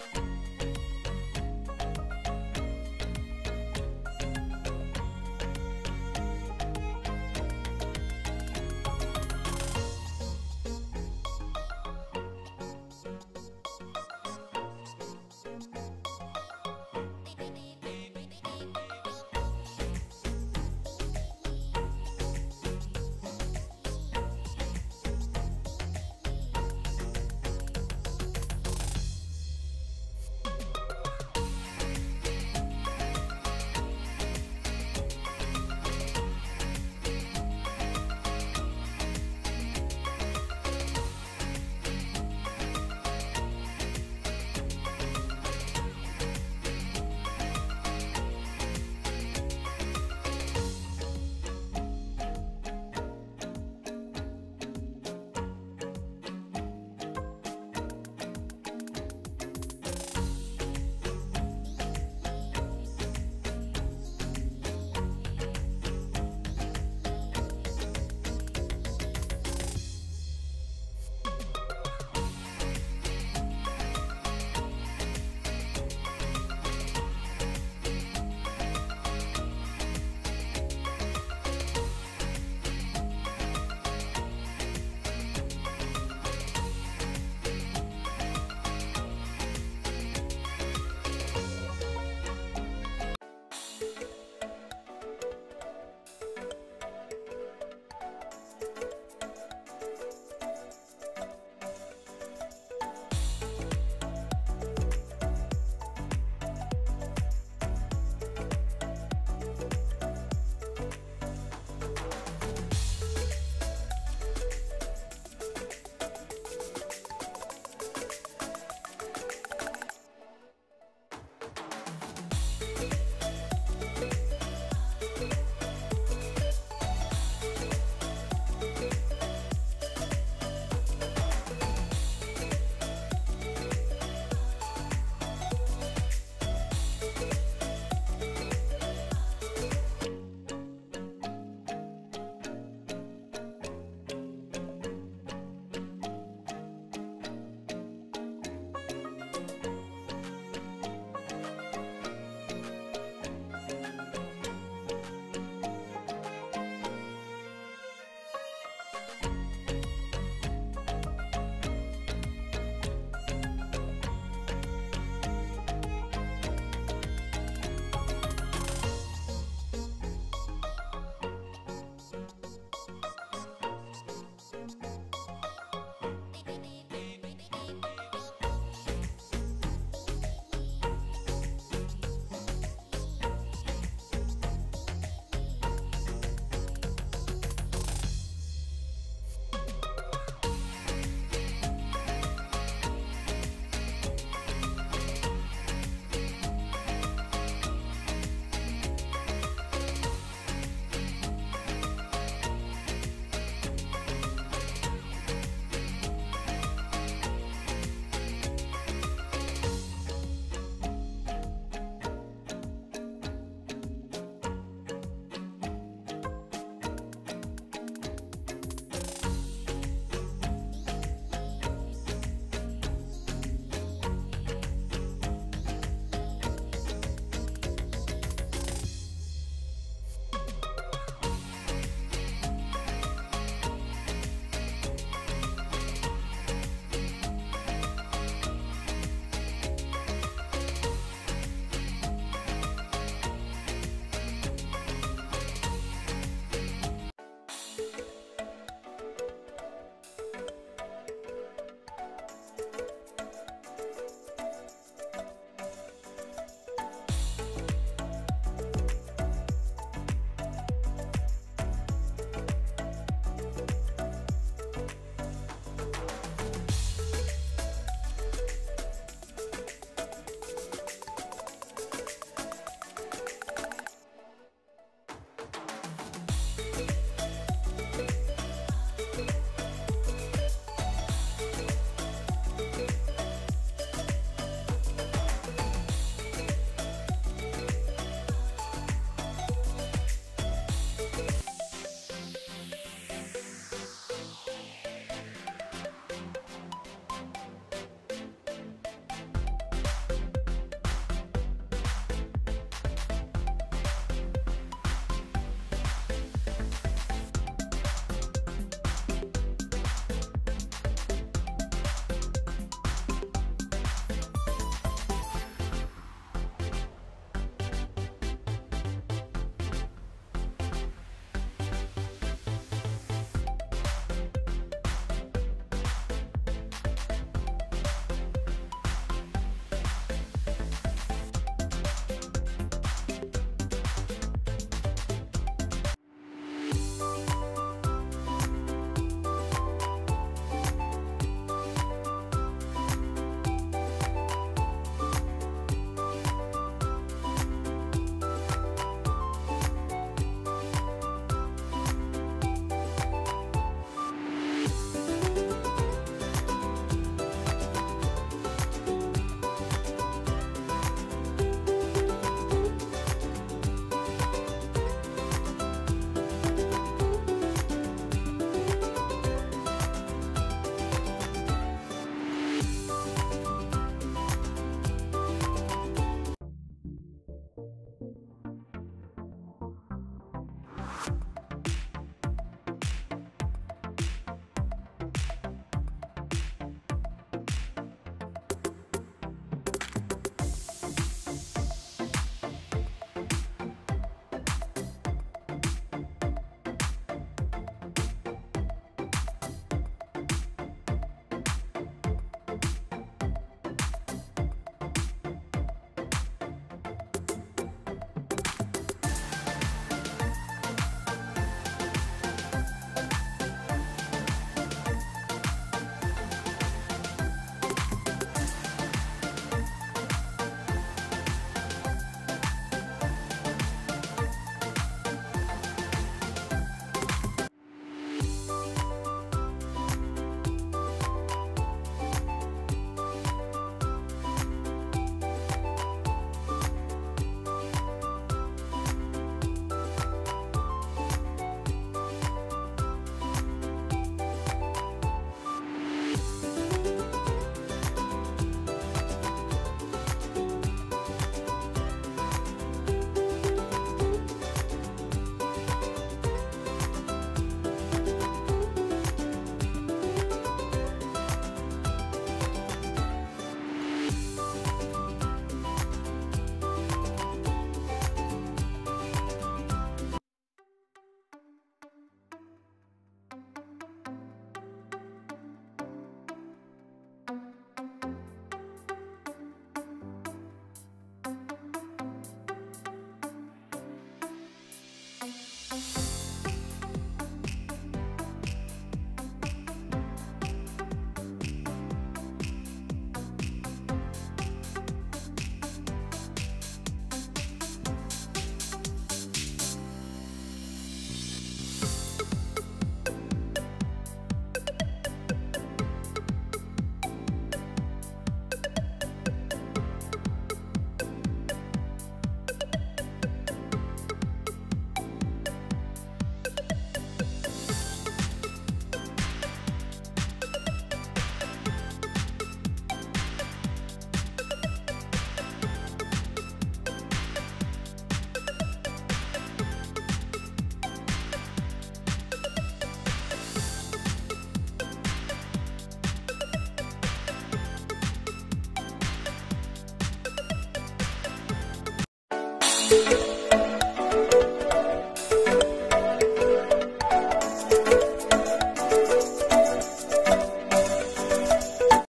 Bye.